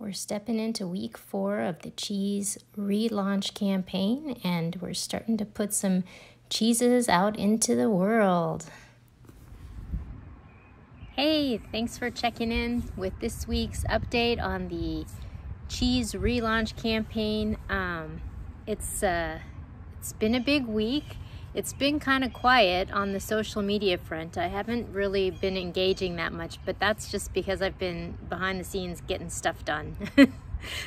We're stepping into week four of the cheese relaunch campaign, and we're starting to put some cheeses out into the world. Hey, thanks for checking in with this week's update on the cheese relaunch campaign. Um, it's uh, it's been a big week. It's been kind of quiet on the social media front. I haven't really been engaging that much, but that's just because I've been behind the scenes getting stuff done.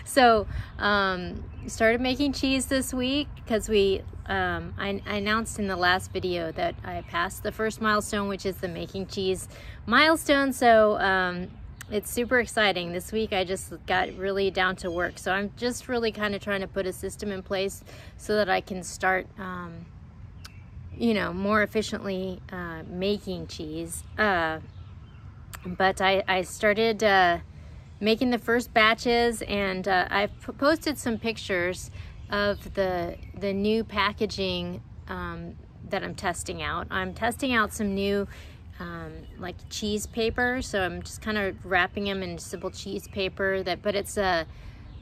so, um, started making cheese this week because we, um, I, I announced in the last video that I passed the first milestone, which is the making cheese milestone. So, um, it's super exciting. This week I just got really down to work. So I'm just really kind of trying to put a system in place so that I can start um, you know, more efficiently uh, making cheese. Uh, but I, I started uh, making the first batches and uh, I've posted some pictures of the, the new packaging um, that I'm testing out. I'm testing out some new um, like cheese paper. So I'm just kind of wrapping them in simple cheese paper that, but it's a, uh,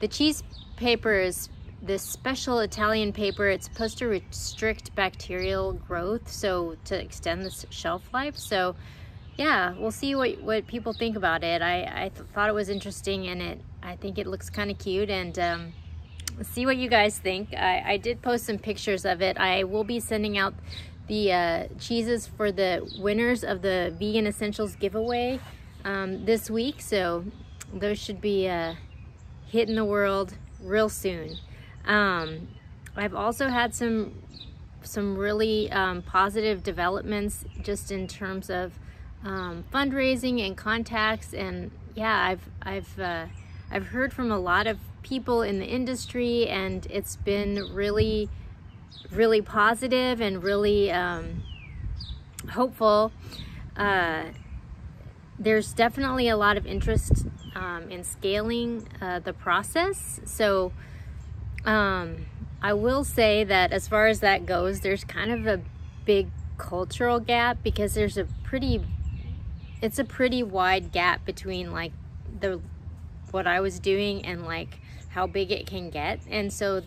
the cheese paper is this special Italian paper. It's supposed to restrict bacterial growth, so to extend the shelf life. So yeah, we'll see what, what people think about it. I, I th thought it was interesting and it I think it looks kind of cute and um, see what you guys think. I, I did post some pictures of it. I will be sending out the uh, cheeses for the winners of the Vegan Essentials giveaway um, this week. So those should be uh, hitting the world real soon. Um, I've also had some some really um, positive developments just in terms of um, fundraising and contacts. And yeah I've I've uh, I've heard from a lot of people in the industry and it's been really really positive and really um, hopeful. Uh, there's definitely a lot of interest um, in scaling uh, the process. So um, I will say that as far as that goes, there's kind of a big cultural gap because there's a pretty, it's a pretty wide gap between like the, what I was doing and like how big it can get. And so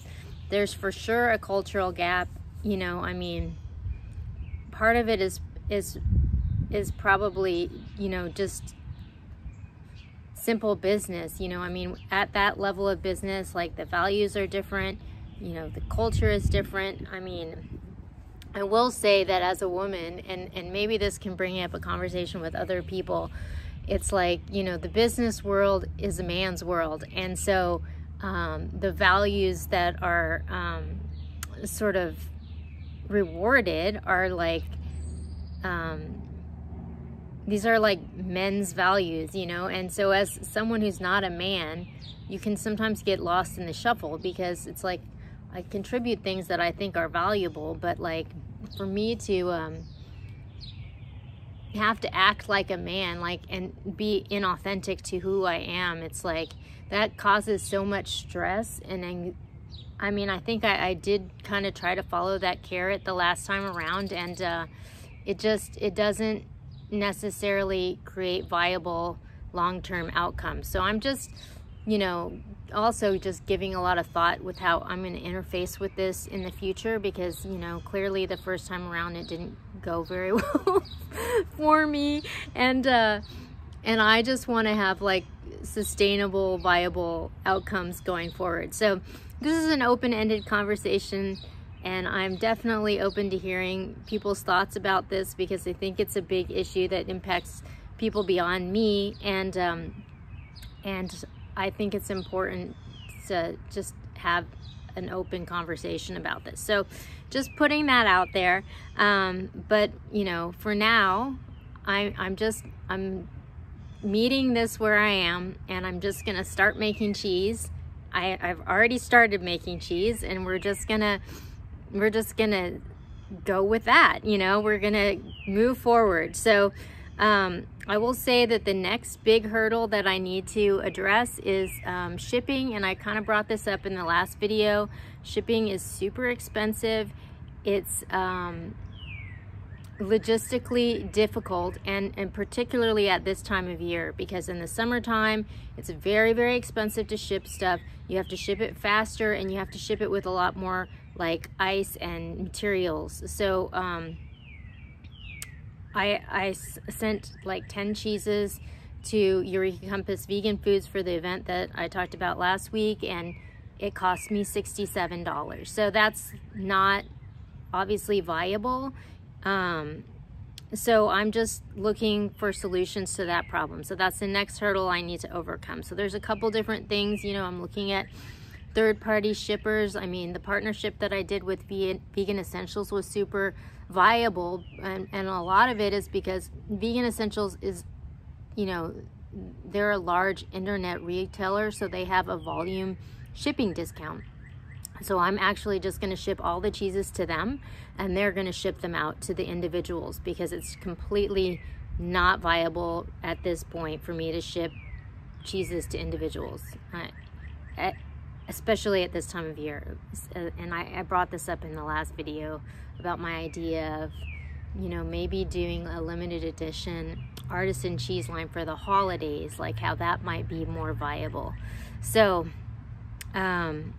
there's for sure a cultural gap, you know, I mean, part of it is, is, is probably, you know, just simple business. You know, I mean, at that level of business, like the values are different, you know, the culture is different. I mean, I will say that as a woman, and, and maybe this can bring up a conversation with other people, it's like, you know, the business world is a man's world. And so um, the values that are um, sort of rewarded are like, um, these are like men's values, you know? And so as someone who's not a man, you can sometimes get lost in the shuffle because it's like I contribute things that I think are valuable, but like for me to um, have to act like a man, like and be inauthentic to who I am, it's like that causes so much stress and I mean, I think I, I did kind of try to follow that carrot the last time around and uh, it just, it doesn't necessarily create viable long-term outcomes. So I'm just, you know, also just giving a lot of thought with how I'm going to interface with this in the future because, you know, clearly the first time around it didn't go very well for me. And, uh, and I just want to have like sustainable, viable outcomes going forward. So this is an open-ended conversation and I'm definitely open to hearing people's thoughts about this because I think it's a big issue that impacts people beyond me and um, and I think it's important to just have an open conversation about this. So just putting that out there um, but you know for now I, I'm just I'm meeting this where I am and I'm just gonna start making cheese. I, I've already started making cheese and we're just gonna we're just gonna go with that you know? We're gonna move forward. So um, I will say that the next big hurdle that I need to address is um, shipping and I kind of brought this up in the last video. Shipping is super expensive. It's um, logistically difficult and, and particularly at this time of year because in the summertime it's very very expensive to ship stuff. You have to ship it faster and you have to ship it with a lot more like ice and materials so um, I, I sent like 10 cheeses to Eureka Compass Vegan Foods for the event that I talked about last week and it cost me $67 so that's not obviously viable um, so I'm just looking for solutions to that problem. So that's the next hurdle I need to overcome. So there's a couple different things, you know, I'm looking at third-party shippers. I mean, the partnership that I did with Vegan Essentials was super viable. And, and a lot of it is because Vegan Essentials is, you know, they're a large internet retailer, so they have a volume shipping discount. So I'm actually just going to ship all the cheeses to them and they're going to ship them out to the individuals because it's completely not viable at this point for me to ship cheeses to individuals, uh, especially at this time of year. And I, I brought this up in the last video about my idea of, you know, maybe doing a limited edition artisan cheese line for the holidays, like how that might be more viable. So, um,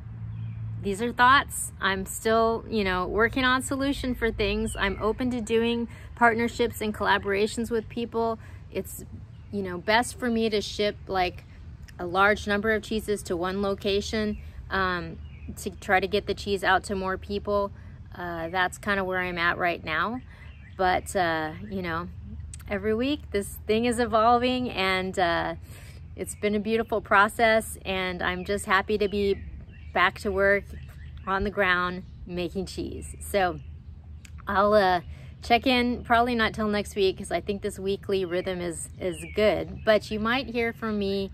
these are thoughts. I'm still, you know, working on solution for things. I'm open to doing partnerships and collaborations with people. It's, you know, best for me to ship like a large number of cheeses to one location um, to try to get the cheese out to more people. Uh, that's kind of where I'm at right now. But, uh, you know, every week this thing is evolving and uh, it's been a beautiful process and I'm just happy to be back to work on the ground making cheese. So I'll uh, check in probably not till next week because I think this weekly rhythm is, is good. But you might hear from me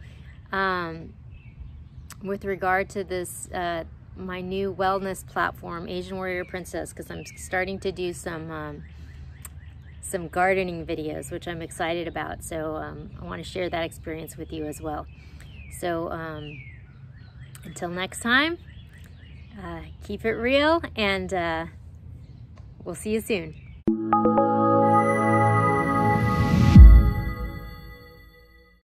um, with regard to this, uh, my new wellness platform, Asian Warrior Princess, because I'm starting to do some um, some gardening videos, which I'm excited about. So um, I want to share that experience with you as well. So um, until next time, uh, keep it real and uh, we'll see you soon.